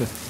Yeah.